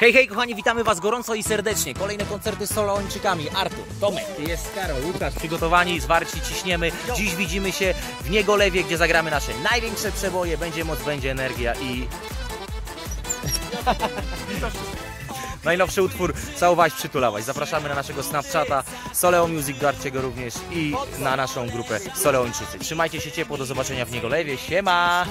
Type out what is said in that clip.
Hej, hej kochani, witamy Was gorąco i serdecznie. Kolejne koncerty z solończykami. Artur, Tomek, jest Karol, Łukasz. Przygotowani, zwarci, ciśniemy. Dziś widzimy się w Niegolewie, gdzie zagramy nasze największe przeboje. Będzie moc, będzie energia i... Najnowszy utwór Całować, przytulawać. Zapraszamy na naszego Snapchata Soleo Music, doarcie również i na naszą grupę Soleończycy. Trzymajcie się ciepło, do zobaczenia w Niegolewie. Siema!